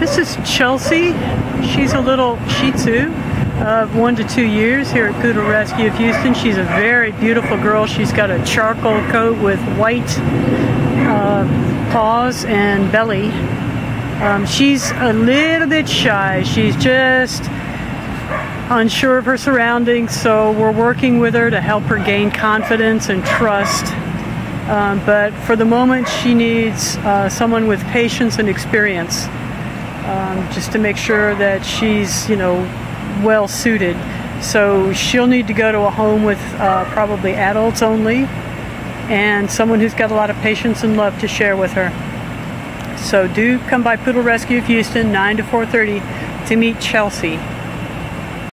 This is Chelsea. She's a little Shih Tzu of one to two years here at Poodle Rescue of Houston. She's a very beautiful girl. She's got a charcoal coat with white uh, paws and belly. Um, she's a little bit shy. She's just unsure of her surroundings, so we're working with her to help her gain confidence and trust. Um, but for the moment, she needs uh, someone with patience and experience just to make sure that she's, you know, well suited. So she'll need to go to a home with uh, probably adults only and someone who's got a lot of patience and love to share with her. So do come by Poodle Rescue of Houston 9 to 4:30 to meet Chelsea.